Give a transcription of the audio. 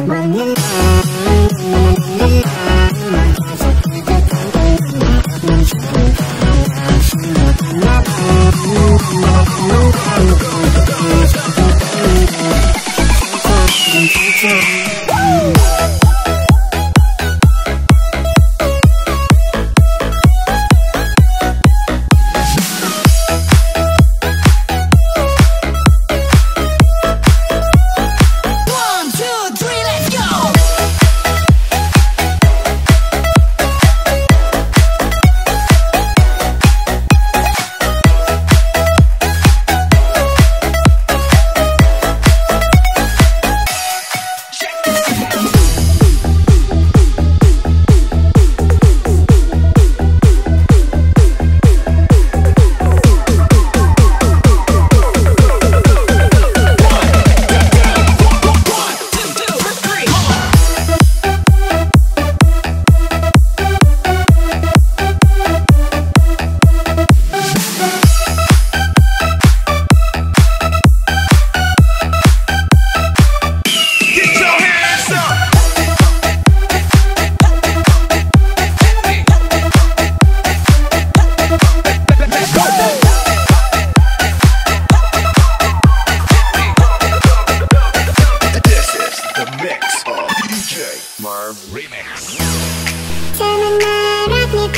money Turn the night off, me